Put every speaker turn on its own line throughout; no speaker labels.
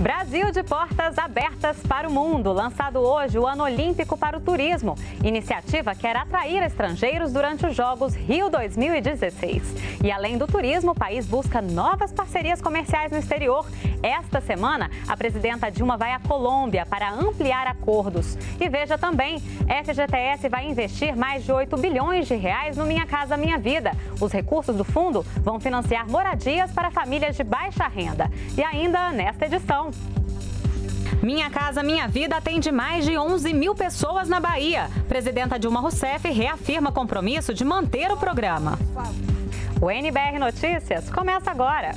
Brasil de portas abertas para o mundo. Lançado hoje o Ano Olímpico para o Turismo. Iniciativa quer atrair estrangeiros durante os Jogos Rio 2016. E além do turismo, o país busca novas parcerias comerciais no exterior. Esta semana, a presidenta Dilma vai à Colômbia para ampliar acordos. E veja também, FGTS vai investir mais de 8 bilhões de reais no Minha Casa Minha Vida. Os recursos do fundo vão financiar moradias para famílias de baixa renda. E ainda nesta edição, minha Casa Minha Vida atende mais de 11 mil pessoas na Bahia. Presidenta Dilma Rousseff reafirma compromisso de manter o programa. O NBR Notícias começa agora.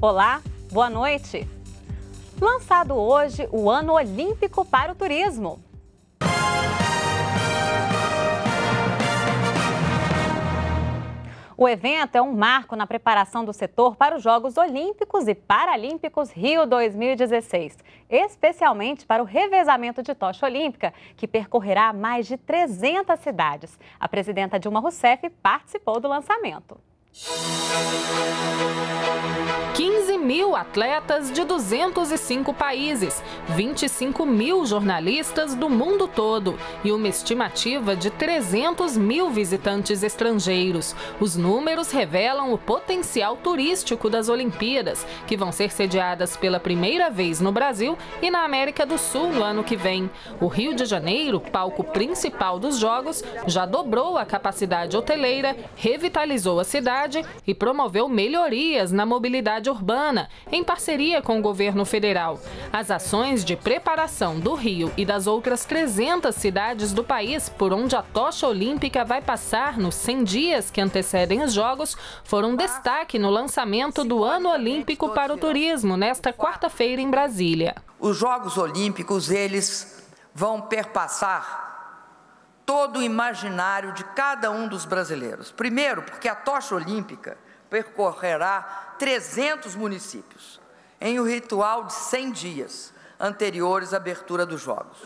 Olá, boa noite. Lançado hoje o Ano Olímpico para o Turismo. O evento é um marco na preparação do setor para os Jogos Olímpicos e Paralímpicos Rio 2016, especialmente para o revezamento de tocha olímpica, que percorrerá mais de 300 cidades. A presidenta Dilma Rousseff participou do lançamento.
15 mil atletas de 205 países, 25 mil jornalistas do mundo todo e uma estimativa de 300 mil visitantes estrangeiros. Os números revelam o potencial turístico das Olimpíadas, que vão ser sediadas pela primeira vez no Brasil e na América do Sul no ano que vem. O Rio de Janeiro, palco principal dos Jogos, já dobrou a capacidade hoteleira, revitalizou a cidade cidade e promoveu melhorias na mobilidade urbana, em parceria com o governo federal. As ações de preparação do Rio e das outras 300 cidades do país por onde a tocha olímpica vai passar nos 100 dias que antecedem os Jogos foram destaque no lançamento do Ano Olímpico para o Turismo, nesta quarta-feira em Brasília.
Os Jogos Olímpicos, eles vão perpassar todo o imaginário de cada um dos brasileiros. Primeiro, porque a tocha olímpica percorrerá 300 municípios em um ritual de 100 dias anteriores à abertura dos Jogos.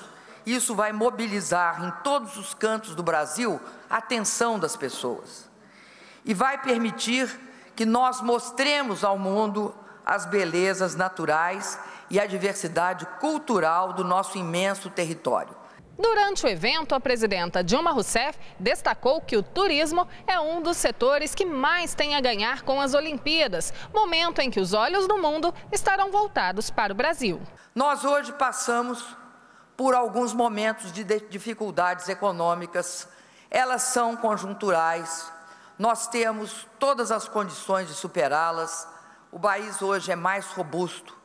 Isso vai mobilizar em todos os cantos do Brasil a atenção das pessoas e vai permitir que nós mostremos ao mundo as belezas naturais e a diversidade cultural do nosso imenso território.
Durante o evento, a presidenta Dilma Rousseff destacou que o turismo é um dos setores que mais tem a ganhar com as Olimpíadas, momento em que os olhos do mundo estarão voltados para o Brasil.
Nós hoje passamos por alguns momentos de dificuldades econômicas, elas são conjunturais, nós temos todas as condições de superá-las. O país hoje é mais robusto,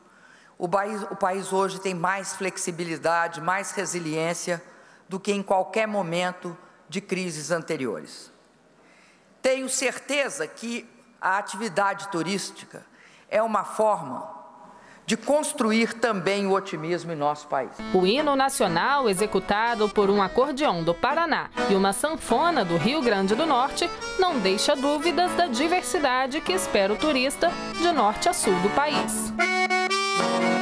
o país, o país hoje tem mais flexibilidade, mais resiliência do que em qualquer momento de crises anteriores. Tenho certeza que a atividade turística é uma forma de construir também o otimismo em nosso país.
O hino nacional, executado por um acordeão do Paraná e uma sanfona do Rio Grande do Norte, não deixa dúvidas da diversidade que espera o turista de norte a sul do país.
O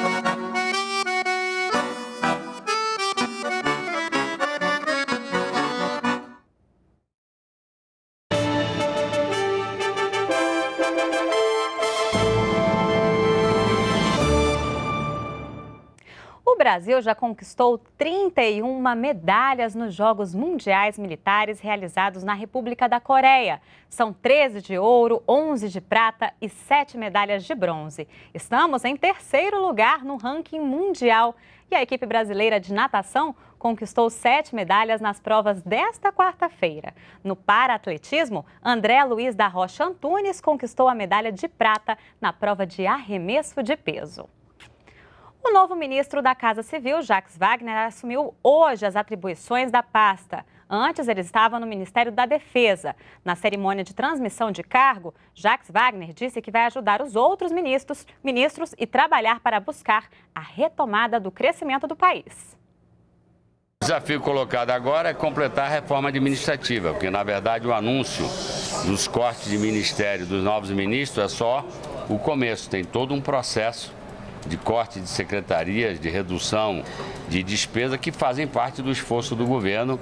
Brasil já conquistou 31 medalhas nos Jogos Mundiais Militares realizados na República da Coreia. São 13 de ouro, 11 de prata e 7 medalhas de bronze. Estamos em terceiro lugar no ranking mundial. E a equipe brasileira de natação conquistou sete medalhas nas provas desta quarta-feira. No para-atletismo, André Luiz da Rocha Antunes conquistou a medalha de prata na prova de arremesso de peso. O novo ministro da Casa Civil, Jacques Wagner, assumiu hoje as atribuições da pasta. Antes, ele estava no Ministério da Defesa. Na cerimônia de transmissão de cargo, Jacques Wagner disse que vai ajudar os outros ministros, ministros e trabalhar para buscar a retomada do crescimento do país.
O desafio colocado agora é completar a reforma administrativa, porque, na verdade, o anúncio dos cortes de ministério dos novos ministros é só o começo, tem todo um processo de corte de secretarias, de redução de despesa que fazem parte do esforço do governo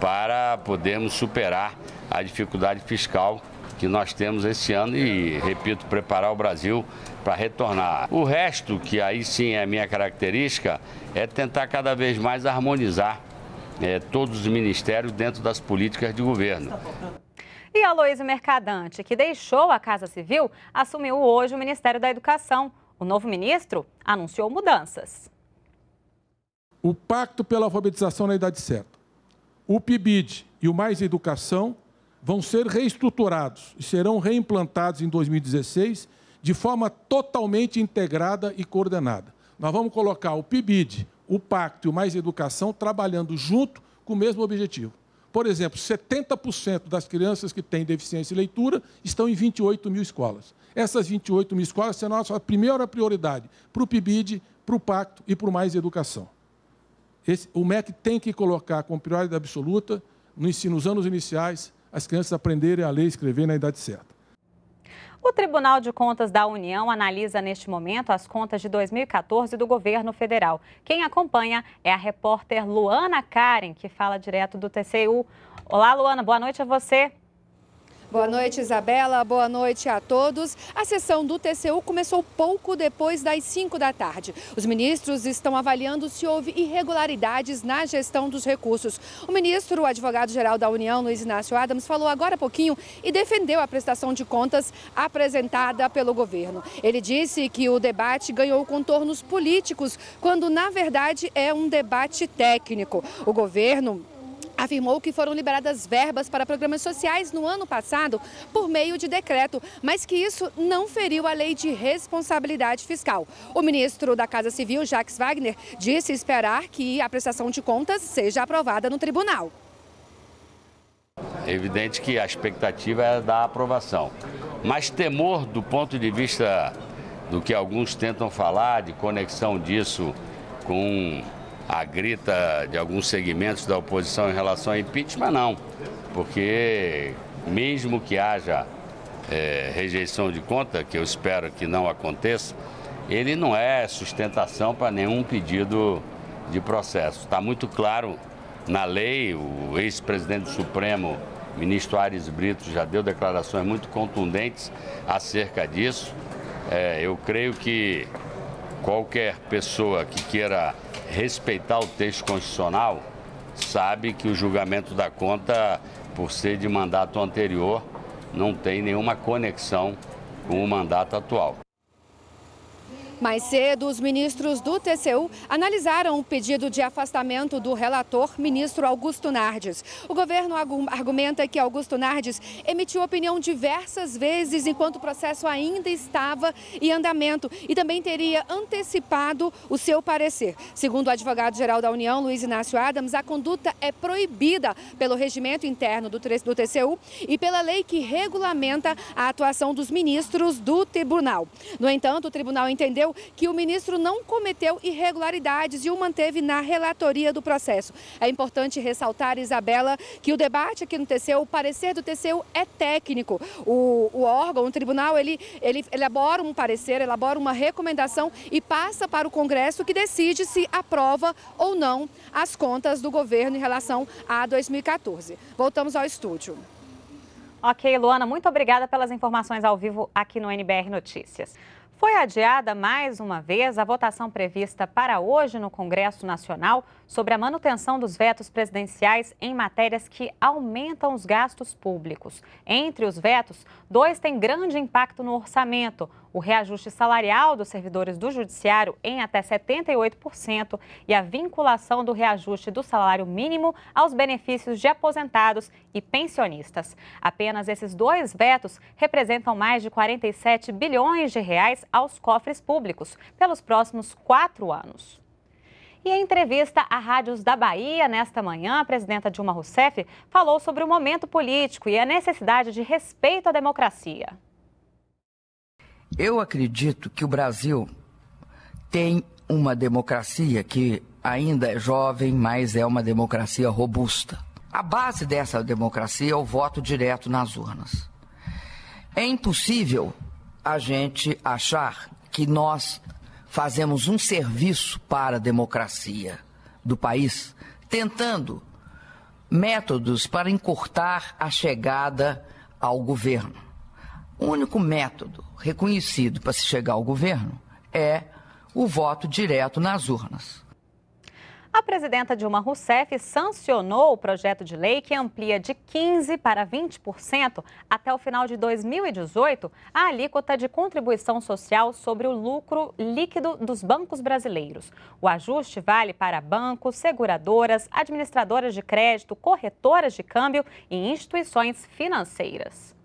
para podermos superar a dificuldade fiscal que nós temos esse ano e, repito, preparar o Brasil para retornar. O resto, que aí sim é a minha característica, é tentar cada vez mais harmonizar é, todos os ministérios dentro das políticas de governo.
E Aloysio Mercadante, que deixou a Casa Civil, assumiu hoje o Ministério da Educação. O novo ministro anunciou mudanças.
O Pacto pela Alfabetização na Idade Certa, o PIBID e o Mais Educação vão ser reestruturados e serão reimplantados em 2016 de forma totalmente integrada e coordenada. Nós vamos colocar o PIBID, o Pacto e o Mais Educação trabalhando junto com o mesmo objetivo. Por exemplo, 70% das crianças que têm deficiência em leitura estão em 28 mil escolas. Essas 28 mil escolas serão a nossa primeira prioridade para o PIBID, para o Pacto e para o Mais Educação. Esse, o MEC tem que colocar como prioridade absoluta, no ensino, nos anos iniciais, as crianças aprenderem a ler e escrever na idade certa.
O Tribunal de Contas da União analisa neste momento as contas de 2014 do governo federal. Quem acompanha é a repórter Luana Karen, que fala direto do TCU. Olá, Luana, boa noite a você.
Boa noite, Isabela. Boa noite a todos. A sessão do TCU começou pouco depois das 5 da tarde. Os ministros estão avaliando se houve irregularidades na gestão dos recursos. O ministro, o advogado-geral da União, Luiz Inácio Adams, falou agora há pouquinho e defendeu a prestação de contas apresentada pelo governo. Ele disse que o debate ganhou contornos políticos, quando na verdade é um debate técnico. O governo afirmou que foram liberadas verbas para programas sociais no ano passado por meio de decreto, mas que isso não feriu a lei de responsabilidade fiscal. O ministro da Casa Civil, Jacques Wagner, disse esperar que a prestação de contas seja aprovada no tribunal.
É evidente que a expectativa é da aprovação, mas temor do ponto de vista do que alguns tentam falar, de conexão disso com a grita de alguns segmentos da oposição em relação ao impeachment, não. Porque mesmo que haja é, rejeição de conta, que eu espero que não aconteça, ele não é sustentação para nenhum pedido de processo. Está muito claro na lei, o ex-presidente do Supremo, ministro Ares Brito, já deu declarações muito contundentes acerca disso. É, eu creio que qualquer pessoa que queira respeitar o texto constitucional sabe que o julgamento da conta, por ser de mandato anterior, não tem nenhuma conexão com o mandato atual.
Mais cedo, os ministros do TCU analisaram o pedido de afastamento do relator, ministro Augusto Nardes. O governo argumenta que Augusto Nardes emitiu opinião diversas vezes enquanto o processo ainda estava em andamento e também teria antecipado o seu parecer. Segundo o advogado-geral da União, Luiz Inácio Adams, a conduta é proibida pelo regimento interno do TCU e pela lei que regulamenta a atuação dos ministros do tribunal. No entanto, o tribunal entendeu que o ministro não cometeu irregularidades e o manteve na relatoria do processo. É importante ressaltar, Isabela, que o debate aqui no TCU, o parecer do TCU é técnico. O, o órgão, o tribunal, ele, ele elabora um parecer, elabora uma recomendação e passa para o Congresso que decide se aprova ou não as contas do governo em relação a 2014. Voltamos ao estúdio.
Ok, Luana, muito obrigada pelas informações ao vivo aqui no NBR Notícias. Foi adiada mais uma vez a votação prevista para hoje no Congresso Nacional sobre a manutenção dos vetos presidenciais em matérias que aumentam os gastos públicos. Entre os vetos, dois têm grande impacto no orçamento: o reajuste salarial dos servidores do Judiciário em até 78% e a vinculação do reajuste do salário mínimo aos benefícios de aposentados e pensionistas. Apenas esses dois vetos representam mais de 47 bilhões de reais aos cofres públicos pelos próximos quatro anos. E em entrevista à Rádios da Bahia, nesta manhã, a presidenta Dilma Rousseff falou sobre o momento político e a necessidade de respeito à democracia.
Eu acredito que o Brasil tem uma democracia que ainda é jovem, mas é uma democracia robusta. A base dessa democracia é o voto direto nas urnas. É impossível a gente achar que nós fazemos um serviço para a democracia do país, tentando métodos para encurtar a chegada ao governo. O único método reconhecido para se chegar ao governo é o voto direto nas urnas.
A presidenta Dilma Rousseff sancionou o projeto de lei que amplia de 15% para 20% até o final de 2018 a alíquota de contribuição social sobre o lucro líquido dos bancos brasileiros. O ajuste vale para bancos, seguradoras, administradoras de crédito, corretoras de câmbio e instituições financeiras.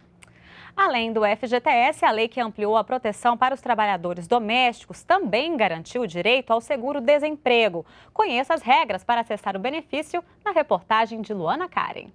Além do FGTS, a lei que ampliou a proteção para os trabalhadores domésticos também garantiu o direito ao seguro-desemprego. Conheça as regras para acessar o benefício na reportagem de Luana Karen.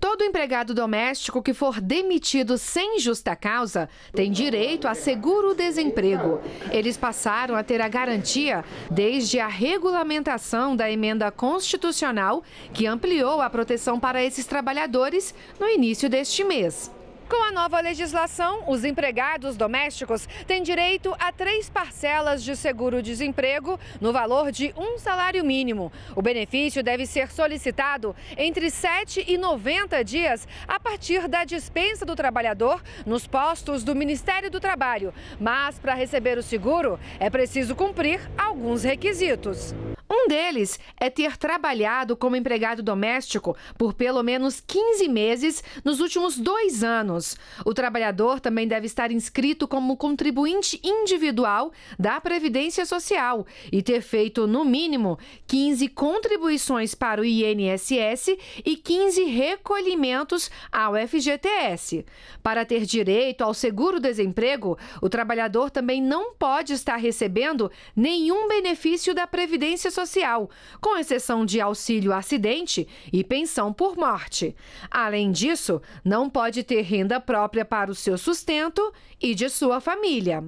Todo empregado doméstico que for demitido sem justa causa tem direito a seguro-desemprego. Eles passaram a ter a garantia desde a regulamentação da emenda constitucional que ampliou a proteção para esses trabalhadores no início deste mês. Com a nova legislação, os empregados domésticos têm direito a três parcelas de seguro-desemprego no valor de um salário mínimo. O benefício deve ser solicitado entre 7 e 90 dias a partir da dispensa do trabalhador nos postos do Ministério do Trabalho. Mas, para receber o seguro, é preciso cumprir alguns requisitos. Um deles é ter trabalhado como empregado doméstico por pelo menos 15 meses nos últimos dois anos. O trabalhador também deve estar inscrito como contribuinte individual da Previdência Social e ter feito, no mínimo, 15 contribuições para o INSS e 15 recolhimentos ao FGTS. Para ter direito ao seguro-desemprego, o trabalhador também não pode estar recebendo nenhum benefício da Previdência Social social, com exceção de auxílio acidente e pensão por morte. Além disso, não pode ter renda própria para o seu sustento e de sua família.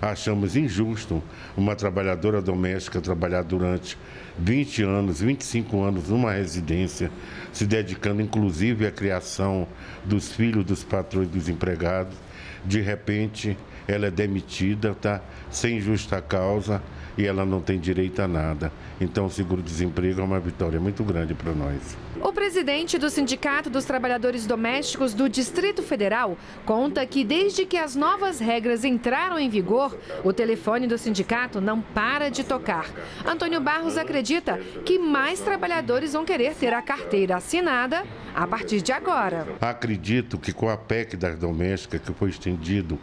Achamos injusto uma trabalhadora doméstica trabalhar durante 20 anos, 25 anos numa residência, se dedicando inclusive à criação dos filhos dos patrões dos empregados. De repente, ela é demitida, tá? Sem justa causa e ela não tem direito a nada. Então, o seguro-desemprego é uma vitória muito grande para nós.
O presidente do Sindicato dos Trabalhadores Domésticos do Distrito Federal conta que, desde que as novas regras entraram em vigor, o telefone do sindicato não para de tocar. Antônio Barros acredita que mais trabalhadores vão querer ter a carteira assinada a partir de agora.
Acredito que com a PEC das domésticas, que foi estendido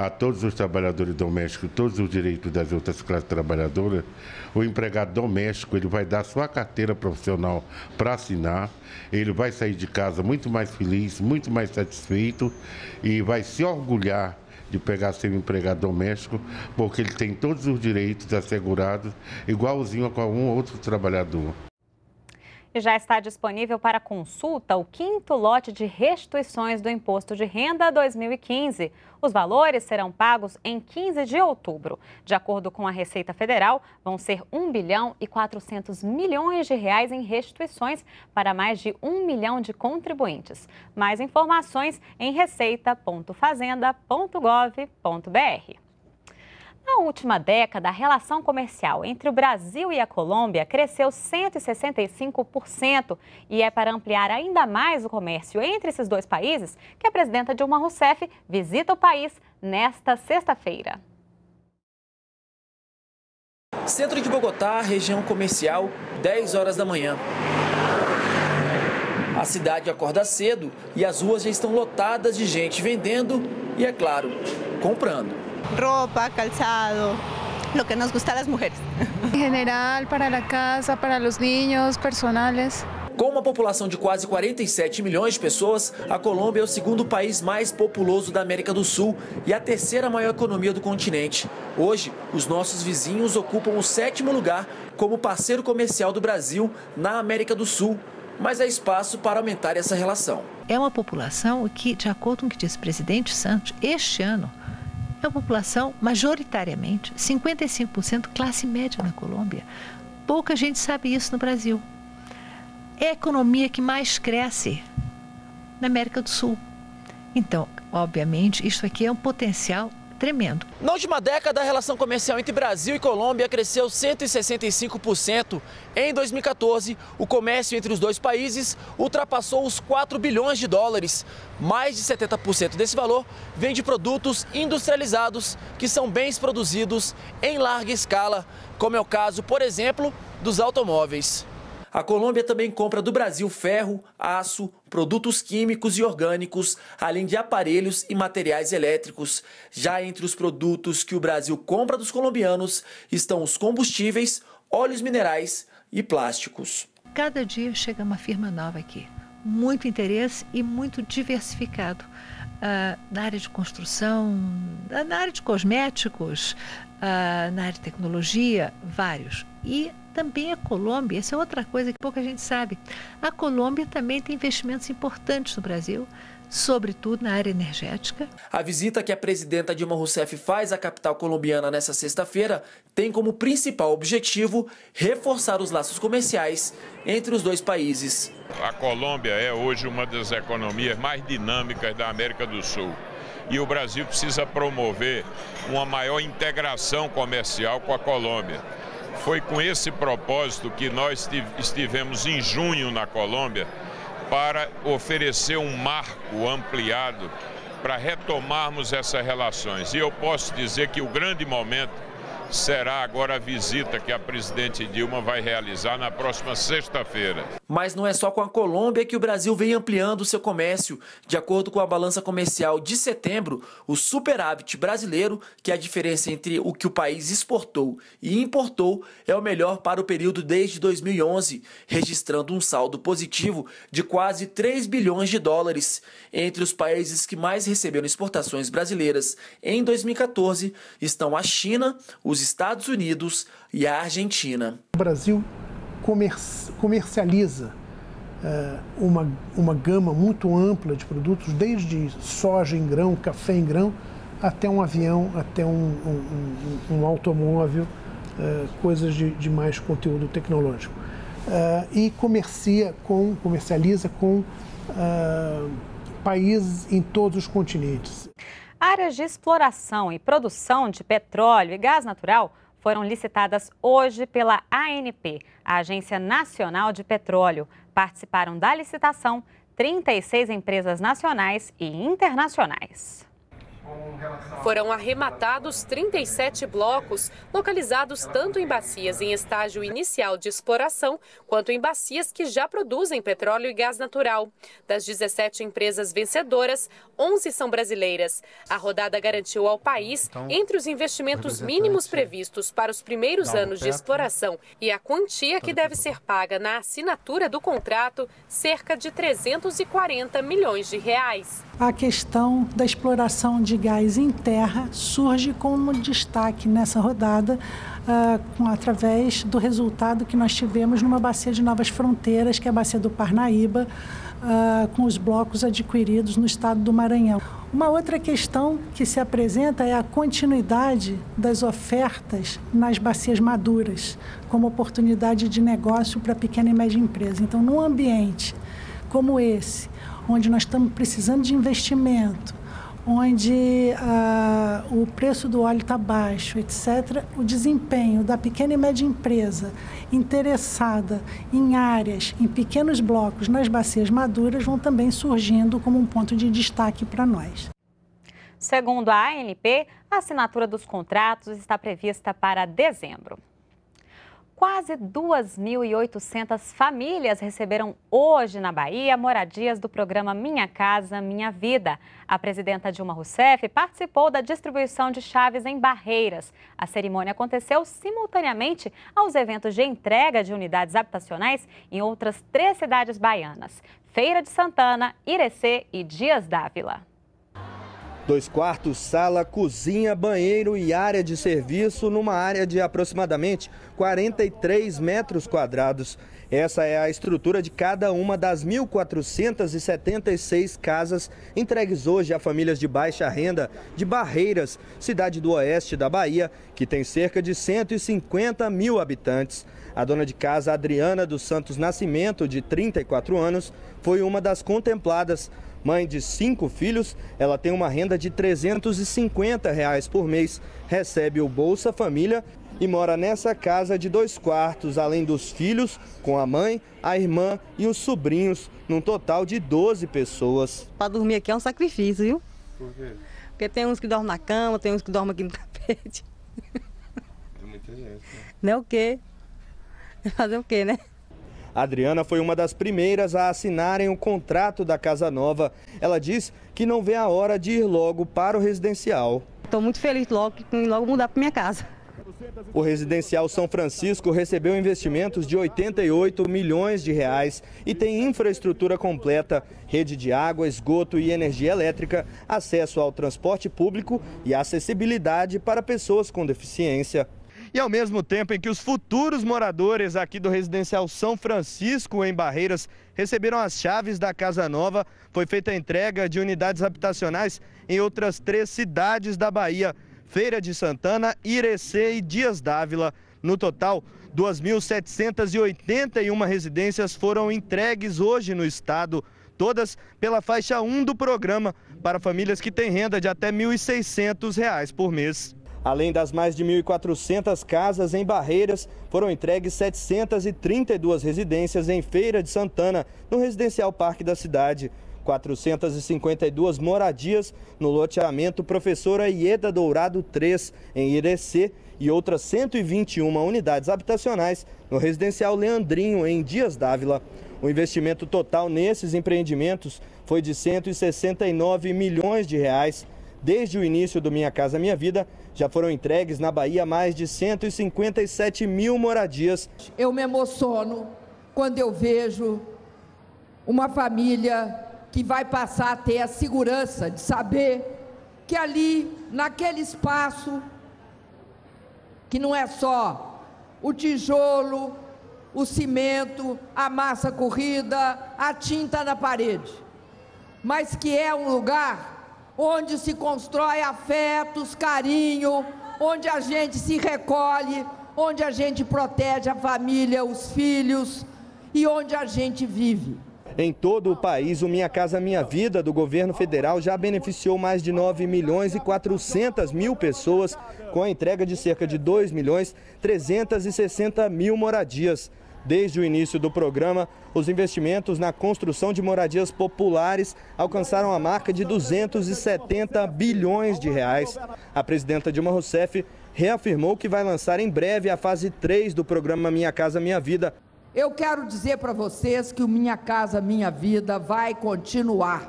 a todos os trabalhadores domésticos todos os direitos das outras classes trabalhadoras, o empregado doméstico ele vai dar sua carteira profissional para assinar, ele vai sair de casa muito mais feliz, muito mais satisfeito e vai se orgulhar de pegar seu empregado doméstico, porque ele tem todos os direitos assegurados, igualzinho a algum outro trabalhador.
E já está disponível para consulta o quinto lote de restituições do Imposto de Renda 2015. Os valores serão pagos em 15 de outubro. De acordo com a Receita Federal, vão ser 1 bilhão e 400 milhões de reais em restituições para mais de 1 milhão de contribuintes. Mais informações em receita.fazenda.gov.br. Na última década, a relação comercial entre o Brasil e a Colômbia cresceu 165% e é para ampliar ainda mais o comércio entre esses dois países que a presidenta Dilma Rousseff visita o país nesta sexta-feira.
Centro de Bogotá, região comercial, 10 horas da manhã. A cidade acorda cedo e as ruas já estão lotadas de gente vendendo e, é claro, comprando
ropa, calzado, lo que nos gusta a las mujeres.
En general, para la casa, para los niños, personales.
Com uma população de quase 47 milhões de pessoas, a Colômbia é o segundo país mais populoso da América do Sul e a terceira maior economia do continente. Hoje, os nossos vizinhos ocupam o sétimo lugar como parceiro comercial do Brasil na América do Sul. Mas há espaço para aumentar essa relação.
É uma população que, de acordo com o que disse o presidente Santos, este ano é uma população majoritariamente 55% classe média na Colômbia. Pouca gente sabe isso no Brasil. É a economia que mais cresce na América do Sul. Então, obviamente, isso aqui é um potencial tremendo.
Na última década, a relação comercial entre Brasil e Colômbia cresceu 165%. Em 2014, o comércio entre os dois países ultrapassou os 4 bilhões de dólares. Mais de 70% desse valor vem de produtos industrializados, que são bens produzidos em larga escala, como é o caso, por exemplo, dos automóveis. A Colômbia também compra do Brasil ferro, aço, produtos químicos e orgânicos, além de aparelhos e materiais elétricos. Já entre os produtos que o Brasil compra dos colombianos estão os combustíveis, óleos minerais e plásticos.
Cada dia chega uma firma nova aqui. Muito interesse e muito diversificado. Uh, na área de construção, na área de cosméticos, uh, na área de tecnologia, vários. E também a Colômbia, essa é outra coisa que pouca gente sabe. A Colômbia também tem investimentos importantes no Brasil, sobretudo na área energética.
A visita que a presidenta Dilma Rousseff faz à capital colombiana nesta sexta-feira tem como principal objetivo reforçar os laços comerciais entre os dois países.
A Colômbia é hoje uma das economias mais dinâmicas da América do Sul. E o Brasil precisa promover uma maior integração comercial com a Colômbia. Foi com esse propósito que nós estivemos em junho na Colômbia para oferecer um marco ampliado para retomarmos essas relações. E eu posso dizer que o grande momento será agora a visita que a presidente Dilma vai realizar na próxima sexta-feira.
Mas não é só com a Colômbia que o Brasil vem ampliando seu comércio. De acordo com a balança comercial de setembro, o superávit brasileiro, que é a diferença entre o que o país exportou e importou, é o melhor para o período desde 2011, registrando um saldo positivo de quase 3 bilhões de dólares. Entre os países que mais receberam exportações brasileiras em 2014 estão a China, os Estados Unidos e a Argentina.
O Brasil comercializa uh, uma, uma gama muito ampla de produtos, desde soja em grão, café em grão, até um avião, até um, um, um, um automóvel, uh, coisas de, de, mais conteúdo tecnológico. Uh, e comercia com, comercializa com países em todos os continentes.
Áreas de exploração e produção de petróleo e gás natural foram licitadas hoje pela ANP, a Agência Nacional de Petróleo. Participaram da licitação 36 empresas nacionais e internacionais.
Foram arrematados 37 blocos, localizados tanto em bacias em estágio inicial de exploração, quanto em bacias que já produzem petróleo e gás natural. Das 17 empresas vencedoras, 11 são brasileiras. A rodada garantiu ao país, então, entre os investimentos mínimos previstos para os primeiros anos de exploração e a quantia que deve ser paga na assinatura do contrato, cerca de 340 milhões de reais.
A questão da exploração de gás em terra surge como destaque nessa rodada, uh, através do resultado que nós tivemos numa bacia de novas fronteiras, que é a bacia do Parnaíba, uh, com os blocos adquiridos no estado do Maranhão. Uma outra questão que se apresenta é a continuidade das ofertas nas bacias maduras, como oportunidade de negócio para pequena e média empresa. Então, num ambiente como esse, onde nós estamos precisando de investimento, onde ah, o preço do óleo está baixo, etc., o desempenho da pequena e média empresa interessada em áreas, em pequenos blocos nas bacias maduras, vão também surgindo como um ponto de destaque para nós.
Segundo a ANP, a assinatura dos contratos está prevista para dezembro. Quase 2.800 famílias receberam hoje na Bahia moradias do programa Minha Casa Minha Vida. A presidenta Dilma Rousseff participou da distribuição de chaves em Barreiras. A cerimônia aconteceu simultaneamente aos eventos de entrega de unidades habitacionais em outras três cidades baianas: Feira de Santana, Irecê e Dias Dávila.
Dois quartos, sala, cozinha, banheiro e área de serviço numa área de aproximadamente 43 metros quadrados. Essa é a estrutura de cada uma das 1.476 casas entregues hoje a famílias de baixa renda de Barreiras, cidade do oeste da Bahia, que tem cerca de 150 mil habitantes. A dona de casa, Adriana dos Santos Nascimento, de 34 anos, foi uma das contempladas Mãe de cinco filhos, ela tem uma renda de 350 reais por mês, recebe o Bolsa Família e mora nessa casa de dois quartos, além dos filhos, com a mãe, a irmã e os sobrinhos, num total de 12 pessoas.
Para dormir aqui é um sacrifício, viu? Por quê? Porque tem uns que dormem na cama, tem uns que dormem aqui no tapete. É muita gente. Né? Não é o quê? Fazer o quê, né?
Adriana foi uma das primeiras a assinarem o contrato da Casa Nova. Ela diz que não vê a hora de ir logo para o residencial.
Estou muito feliz logo em logo mudar para minha casa.
O residencial São Francisco recebeu investimentos de 88 milhões de reais e tem infraestrutura completa, rede de água, esgoto e energia elétrica, acesso ao transporte público e acessibilidade para pessoas com deficiência. E ao mesmo tempo em que os futuros moradores aqui do residencial São Francisco, em Barreiras, receberam as chaves da Casa Nova, foi feita a entrega de unidades habitacionais em outras três cidades da Bahia. Feira de Santana, Irecê e Dias Dávila. No total, 2.781 residências foram entregues hoje no estado, todas pela faixa 1 do programa, para famílias que têm renda de até R$ 1.600 por mês. Além das mais de 1.400 casas em Barreiras, foram entregues 732 residências em Feira de Santana, no residencial parque da cidade. 452 moradias no loteamento Professora Ieda Dourado 3, em Irecê, e outras 121 unidades habitacionais no residencial Leandrinho, em Dias Dávila. O investimento total nesses empreendimentos foi de 169 milhões de reais. Desde o início do Minha Casa Minha Vida, já foram entregues na Bahia mais de 157 mil moradias.
Eu me emociono quando eu vejo uma família que vai passar a ter a segurança de saber que ali, naquele espaço, que não é só o tijolo, o cimento, a massa corrida, a tinta na parede, mas que é um lugar onde se constrói afetos, carinho, onde a gente se recolhe, onde a gente protege a família, os filhos e onde a gente vive.
Em todo o país, o Minha Casa Minha Vida do governo federal já beneficiou mais de 9 milhões e 400 mil pessoas, com a entrega de cerca de 2 milhões 360 mil moradias. Desde o início do programa, os investimentos na construção de moradias populares alcançaram a marca de 270 bilhões de reais. A presidenta Dilma Rousseff reafirmou que vai lançar em breve a fase 3 do programa Minha Casa Minha Vida,
eu quero dizer para vocês que o Minha Casa Minha Vida vai continuar.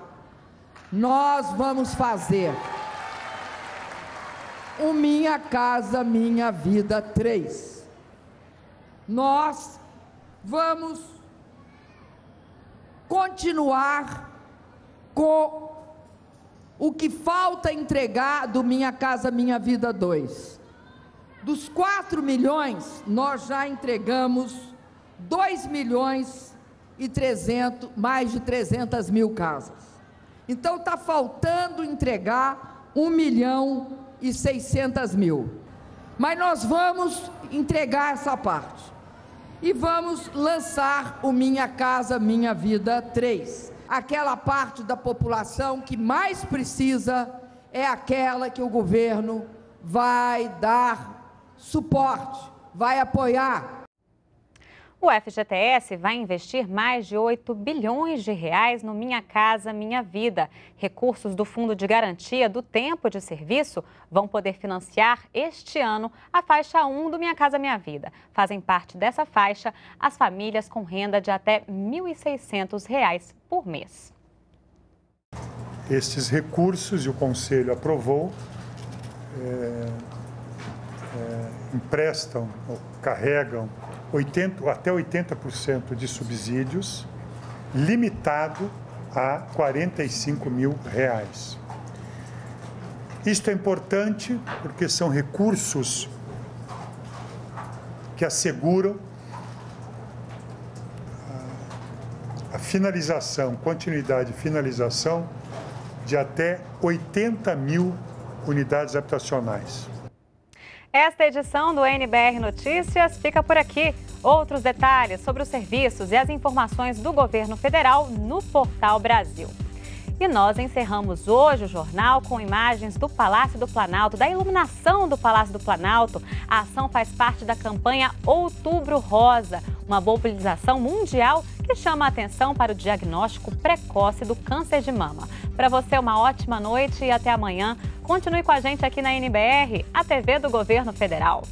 Nós vamos fazer o Minha Casa Minha Vida 3. Nós vamos continuar com o que falta entregar do Minha Casa Minha Vida 2. Dos 4 milhões, nós já entregamos 2 milhões e 300, mais de 300 mil casas. Então está faltando entregar 1 milhão e 600 mil. Mas nós vamos entregar essa parte. E vamos lançar o Minha Casa Minha Vida 3. Aquela parte da população que mais precisa é aquela que o governo vai dar suporte, vai apoiar.
O FGTS vai investir mais de 8 bilhões de reais no Minha Casa Minha Vida. Recursos do Fundo de Garantia do Tempo de Serviço vão poder financiar este ano a faixa 1 do Minha Casa Minha Vida. Fazem parte dessa faixa as famílias com renda de até R$ 1.600 por mês.
Estes recursos, e o Conselho aprovou, é, é, emprestam, carregam 80, até 80% de subsídios, limitado a 45 mil reais. Isto é importante porque são recursos que asseguram a finalização, continuidade e finalização de até 80 mil unidades habitacionais.
Esta edição do NBR Notícias fica por aqui. Outros detalhes sobre os serviços e as informações do governo federal no Portal Brasil. E nós encerramos hoje o jornal com imagens do Palácio do Planalto, da iluminação do Palácio do Planalto. A ação faz parte da campanha Outubro Rosa, uma mobilização mundial que chama a atenção para o diagnóstico precoce do câncer de mama. Para você, uma ótima noite e até amanhã. Continue com a gente aqui na NBR, a TV do Governo Federal.